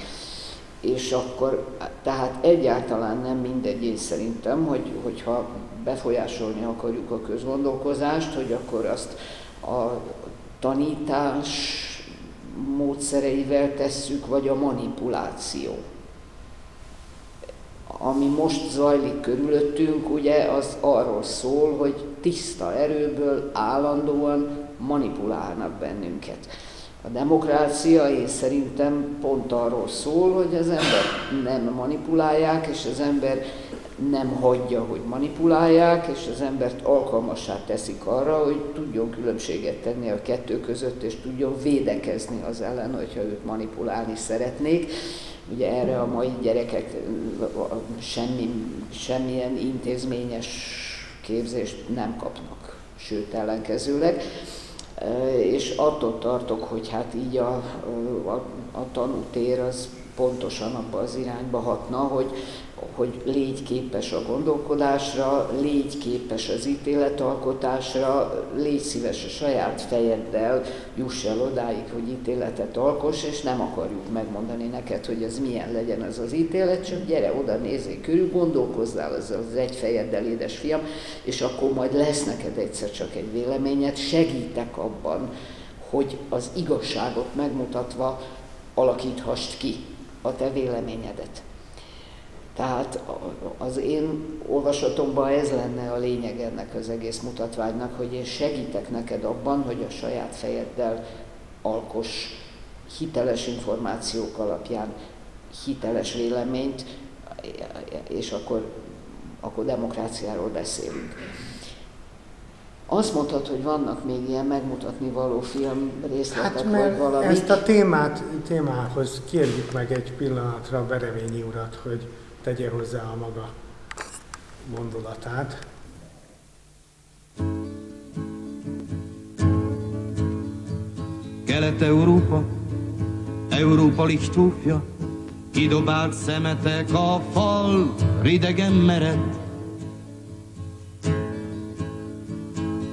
És akkor, tehát egyáltalán nem mindegy én szerintem, hogy, hogyha befolyásolni akarjuk a közgondolkozást, hogy akkor azt a tanítás módszereivel tesszük, vagy a manipuláció ami most zajlik körülöttünk, ugye az arról szól, hogy tiszta erőből állandóan manipulálnak bennünket. A demokrácia én szerintem pont arról szól, hogy az ember nem manipulálják, és az ember nem hagyja, hogy manipulálják, és az embert alkalmassá teszik arra, hogy tudjon különbséget tenni a kettő között, és tudjon védekezni az ellen, hogyha őt manipulálni szeretnék. Ugye erre a mai gyerekek semmi, semmilyen intézményes képzést nem kapnak, sőt ellenkezőleg. És attól tartok, hogy hát így a, a, a tanútér az pontosan abba az irányba hatna, hogy hogy légy képes a gondolkodásra, légy képes az ítéletalkotásra, légy szíves a saját fejeddel, juss el odáig, hogy ítéletet alkos, és nem akarjuk megmondani neked, hogy az milyen legyen az az ítélet, csak gyere oda, nézzél körül, gondolkozzál az, az egy fejeddel, édesfiam, és akkor majd lesz neked egyszer csak egy véleményed, segítek abban, hogy az igazságot megmutatva alakíthast ki a te véleményedet. Tehát az én olvasatomban ez lenne a lényeg ennek az egész mutatványnak, hogy én segítek neked abban, hogy a saját fejeddel alkos hiteles információk alapján hiteles véleményt, és akkor, akkor demokráciáról beszélünk. Azt mondtad, hogy vannak még ilyen megmutatni való film részletek, hát, vagy valami.
Ezt a témát, témához kérjük meg egy pillanatra Berevényi urat, hogy tegye hozzá a maga gondolatát.
Kelet-Európa, Európa lichtrófja, kidobált szemetek a fal, ridegen mered.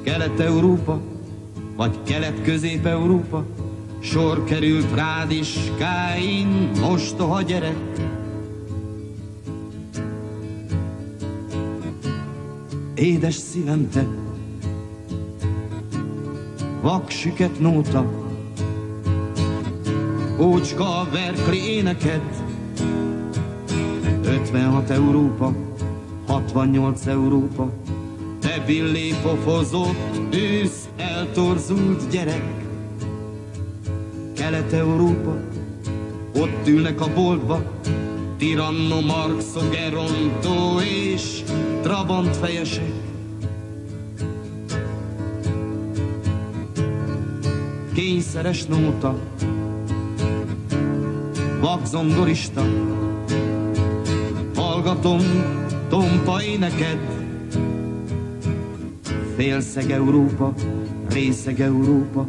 Kelet-Európa, vagy Kelet-Közép-Európa, sor került rád is, Káin, mostoha gyerek. Édes szívem te, vak süket nóta, ócska a verkli éneket, 56 Európa, 68 Európa, te billé pofozott, ősz eltorzult gyerek. Kelet-Európa, ott ülnek a boltba, Tiranno, Marxo, Geronto és Trabant fejesek. Kényszeres nóta, vakzongorista, hallgatom tompa éneked. Félszeg Európa, részeg Európa,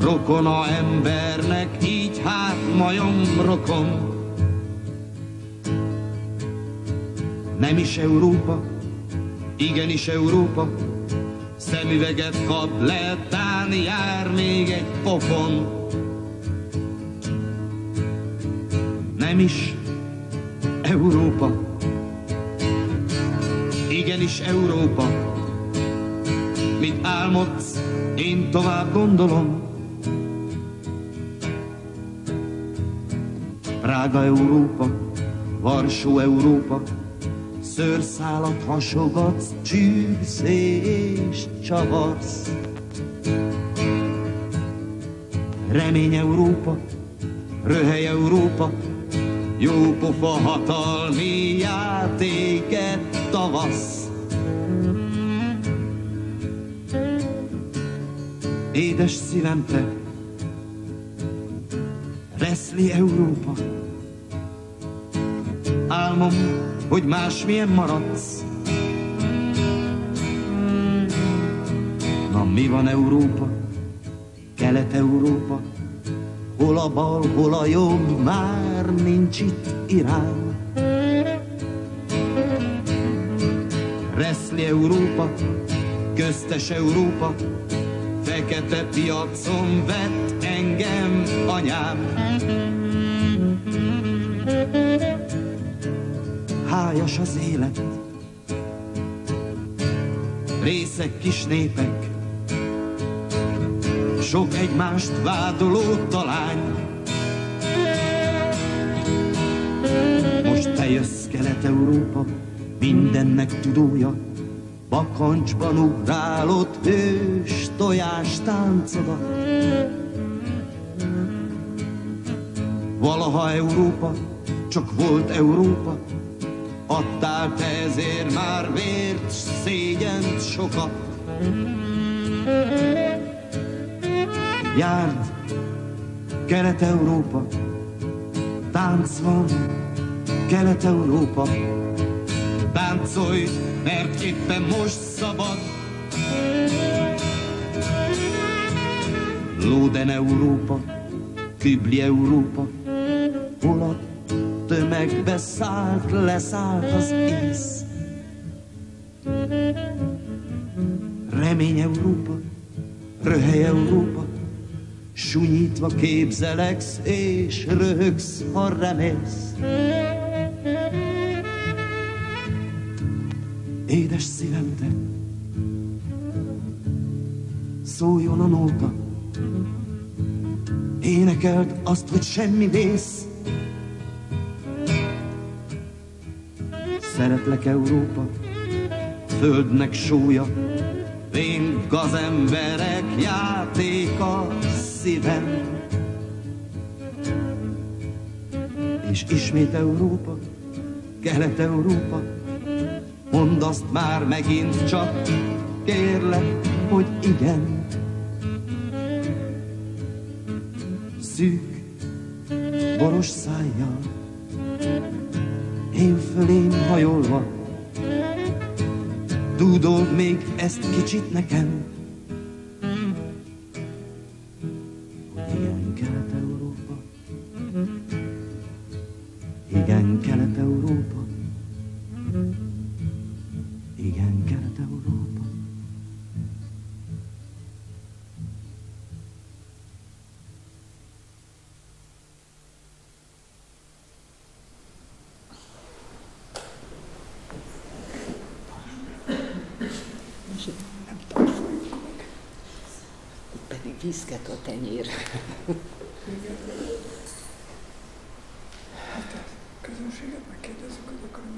rokona embernek, így hát majom rokon. Nem is Európa, igenis Európa, szemüveget kap, letán jár még egy pofon. Nem is Európa, igenis Európa, mit álmodsz, én tovább gondolom. Prága Európa, Varsó Európa, szőrszálat hasogatsz, csűrsz és csavarsz. Remény Európa, röhely Európa, jó pofa hatalmi játéket tavasz. Édes szívem te, Reszli Európa, álmom hogy másmilyen maradsz. Na mi van Európa, Kelet-Európa, hol a bal, hol a jobb, már nincs itt irány. Reszli Európa, köztes Európa, fekete piacon vett engem anyám hájas az élet. Részek kis népek, sok egymást vádoló talány. Most te Kelet-Európa, mindennek tudója, bakancsban ugrálott hős tojás táncodat. Valaha Európa, csak volt Európa, Adtál te ezért már vért, szégyent sokat. Járd, Kelet-Európa, tánc van, Kelet-Európa. Táncolj, mert éppen most szabad. Lóden Európa, Kübli Európa, hol a tömegbe szállt, leszállt az ész. Remény Európa, röhely Európa, Sunyítva képzeleksz, és röhögsz, ha remész. Édes szívem te, szóljon a nóta, énekeld azt, hogy semmi vész. Szeretlek Európa, földnek súlya, vén gazemberek játéka szívem. És ismét Európa, Kelet-Európa, mondd azt már megint csak, kérlek, hogy igen. Szűk, boros szájjal, én fölém hajolva, Dúdold még ezt kicsit nekem,
viszket a tenyér.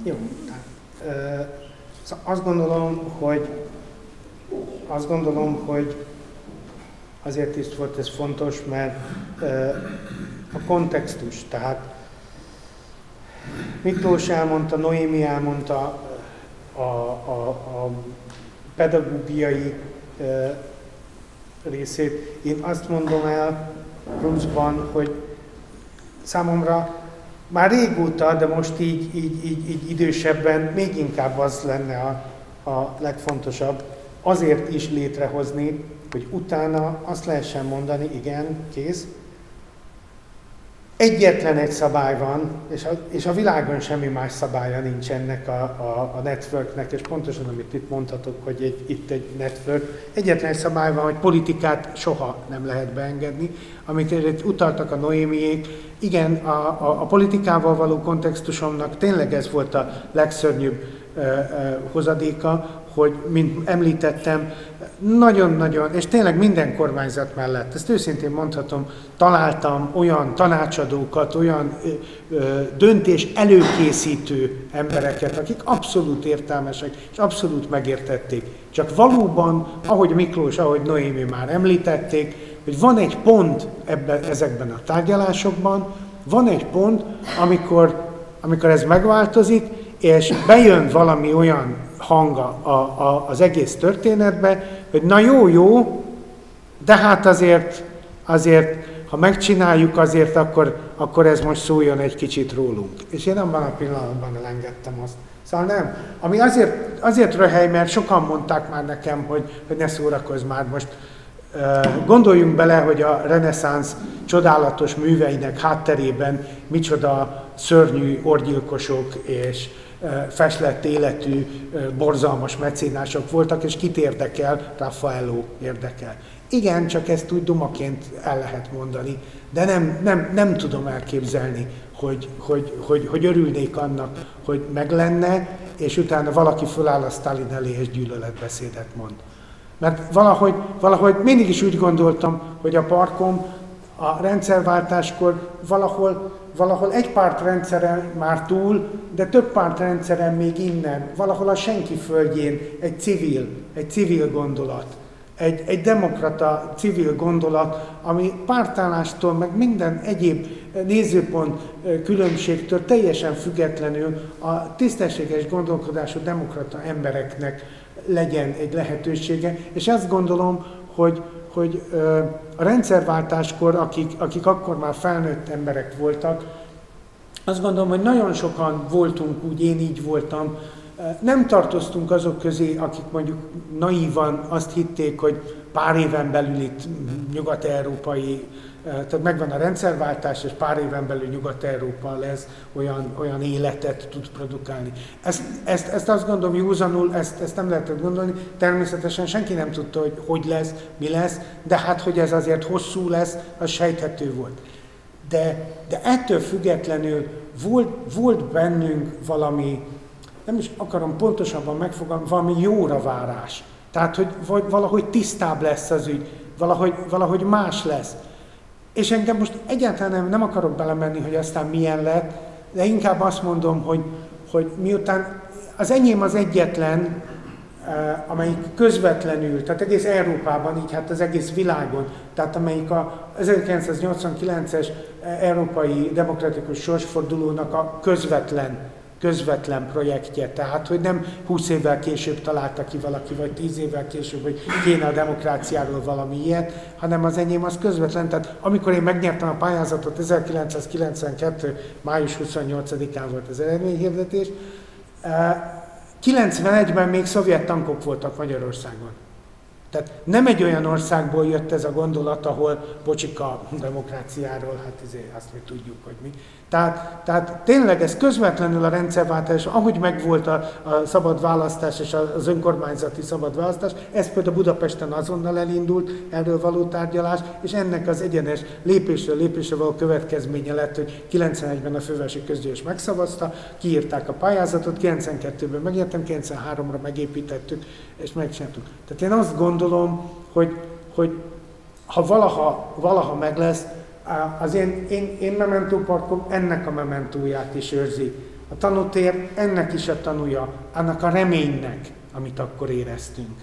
Jó. Szóval azt gondolom, hogy azt gondolom, hogy azért is volt ez fontos, mert a kontextus, tehát Miklós elmondta, Noémi elmondta a, a, a pedagógiai részét. Én azt mondom el Bruce-ban, hogy számomra már régóta, de most így, így, így, így idősebben még inkább az lenne a, a legfontosabb, azért is létrehozni, hogy utána azt lehessen mondani, igen, kész, Egyetlen egy szabály van, és a, és a világon semmi más szabálya nincs ennek a, a, a networknek, és pontosan amit itt mondhatok, hogy egy, itt egy network. Egyetlen egy szabály van, hogy politikát soha nem lehet beengedni, amit utaltak a Noémiék. Igen, a, a, a politikával való kontextusomnak tényleg ez volt a legszörnyűbb ö, ö, hozadéka, hogy, mint említettem, nagyon-nagyon, és tényleg minden kormányzat mellett, ezt őszintén mondhatom, találtam olyan tanácsadókat, olyan ö, ö, döntés előkészítő embereket, akik abszolút értelmesek, és abszolút megértették. Csak valóban, ahogy Miklós, ahogy Noémi már említették, hogy van egy pont ebben, ezekben a tárgyalásokban, van egy pont, amikor, amikor ez megváltozik, és bejön valami olyan hanga a, a, az egész történetbe, hogy na jó, jó, de hát azért, azért ha megcsináljuk, azért akkor, akkor ez most szóljon egy kicsit rólunk. És én abban a pillanatban elengedtem azt. Szóval nem. Ami azért, azért röhely, mert sokan mondták már nekem, hogy, hogy ne szórakozz már most. Gondoljunk bele, hogy a reneszánsz csodálatos műveinek hátterében micsoda szörnyű orgyilkosok és feslett életű, borzalmas mecénások voltak, és kit érdekel? Raffaello érdekel. Igen, csak ezt úgy dumaként el lehet mondani, de nem, nem, nem tudom elképzelni, hogy, hogy, hogy, hogy örülnék annak, hogy meg lenne, és utána valaki föláll a Stalin elé és gyűlöletbeszédet mond. Mert valahogy, valahogy mindig is úgy gondoltam, hogy a parkom a rendszerváltáskor valahol valahol egy pártrendszeren már túl, de több pártrendszeren még innen, valahol a senki földjén egy civil, egy civil gondolat, egy, egy demokrata civil gondolat, ami pártállástól, meg minden egyéb nézőpont különbségtől teljesen függetlenül a tisztességes gondolkodású demokrata embereknek legyen egy lehetősége, és azt gondolom, hogy, hogy a rendszerváltáskor, akik, akik akkor már felnőtt emberek voltak, azt gondolom, hogy nagyon sokan voltunk úgy, én így voltam, nem tartoztunk azok közé, akik mondjuk naívan azt hitték, hogy, pár éven belül itt nyugat-európai tehát megvan a rendszerváltás, és pár éven belül Nyugat-Európa lesz olyan, olyan életet tud produkálni. Ezt, ezt, ezt azt gondolom józanul, ezt, ezt nem lehetett gondolni. Természetesen senki nem tudta, hogy hogy lesz, mi lesz, de hát, hogy ez azért hosszú lesz, az sejthető volt. De, de ettől függetlenül volt, volt bennünk valami, nem is akarom pontosabban megfogalmazni, valami jóra várás. Tehát, hogy valahogy tisztább lesz az ügy, valahogy, valahogy más lesz. És engem most egyáltalán nem, nem akarok belemenni, hogy aztán milyen lett, de inkább azt mondom, hogy, hogy miután az enyém az egyetlen, eh, amelyik közvetlenül, tehát egész Európában, így hát az egész világon, tehát amelyik a 1989-es európai demokratikus sorsfordulónak a közvetlen közvetlen projektje. Tehát, hogy nem 20 évvel később találta ki valaki, vagy 10 évvel később, hogy kéne a demokráciáról valami ilyet, hanem az enyém az közvetlen. Tehát amikor én megnyertem a pályázatot, 1992. május 28-án volt az eredményhirdetés, 91-ben még szovjet tankok voltak Magyarországon. Tehát nem egy olyan országból jött ez a gondolat, ahol bocsika demokráciáról, hát ezért azt mi tudjuk, hogy mi. Tehát, tehát tényleg ez közvetlenül a rendszerváltás, ahogy megvolt a, a szabad választás és az önkormányzati szabad választás, ez például Budapesten azonnal elindult, erről való tárgyalás, és ennek az egyenes lépésről lépésre való következménye lett, hogy 91-ben a fővárosi közgyűlés megszavazta, kiírták a pályázatot, 92-ben megértem, 93-ra megépítettük, és megcsináltuk. Tehát én azt gondolom, hogy, hogy ha valaha, valaha meg lesz, az én, én, én Parkom ennek a mementóját is őrzi. A tanútér ennek is a tanúja, annak a reménynek, amit akkor éreztünk.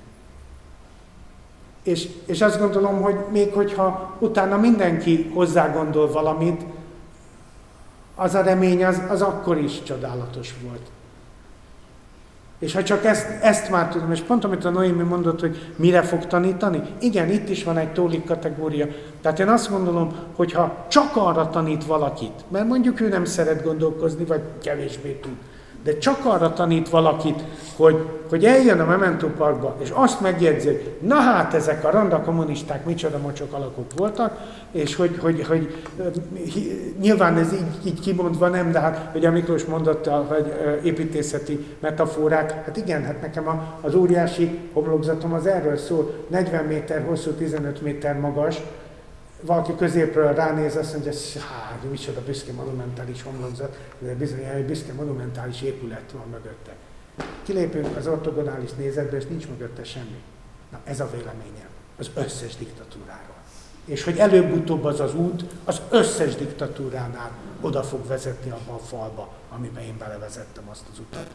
És, és azt gondolom, hogy még hogyha utána mindenki hozzá-gondol valamit, az a remény az, az akkor is csodálatos volt. És ha csak ezt, ezt már tudom, és pont amit a Noémi mondott, hogy mire fog tanítani, igen, itt is van egy tólik kategória. Tehát én azt gondolom, hogy ha csak arra tanít valakit, mert mondjuk ő nem szeret gondolkozni, vagy kevésbé tud, de csak arra tanít valakit, hogy, hogy eljön a Memento Parkba, és azt megjegyzi, na hát ezek a randa kommunisták micsoda mocsok alakok voltak, és hogy, hogy, hogy nyilván ez így, így kimondva nem, de hát, hogy a Miklós mondotta, hogy építészeti metaforák, hát igen, hát nekem az óriási homlokzatom az erről szól, 40 méter hosszú, 15 méter magas, valaki középről ránéz, azt mondja, hát micsoda büszke monumentális homlokzat, de bizony egy büszke monumentális épület van mögötte. Kilépünk az ortogonális nézetbe, és nincs mögötte semmi. Na ez a véleményem az összes diktatúráról. És hogy előbb-utóbb az az út az összes diktatúránál oda fog vezetni abba a falba, amiben én belevezettem azt az utat.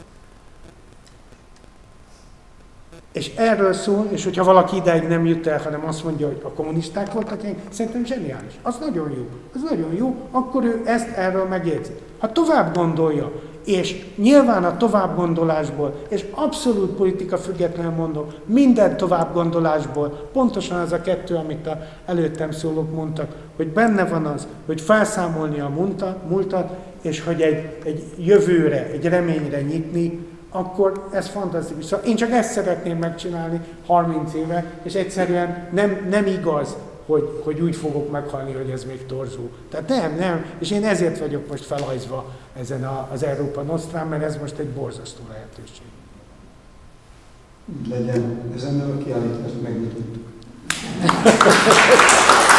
És erről szól, és hogyha valaki ideig nem jut el, hanem azt mondja, hogy a kommunisták voltak, én szerintem zseniális. Az nagyon jó. Az nagyon jó, akkor ő ezt erről megjegyzi. Ha tovább gondolja, és nyilván a továbbgondolásból, és abszolút politika független mondom, minden továbbgondolásból, pontosan az a kettő, amit a előttem szólók mondtak, hogy benne van az, hogy felszámolni a múltat, és hogy egy, egy jövőre, egy reményre nyitni, akkor ez fantasztikus. Szóval én csak ezt szeretném megcsinálni 30 éve, és egyszerűen nem, nem igaz, hogy, hogy úgy fogok meghalni, hogy ez még torzó. Tehát nem, nem, és én ezért vagyok most felhajzva ezen a, az Európa Nostrán, mert ez most egy borzasztó lehetőség.
Legyen, ezen a kiállítást megnyitottuk.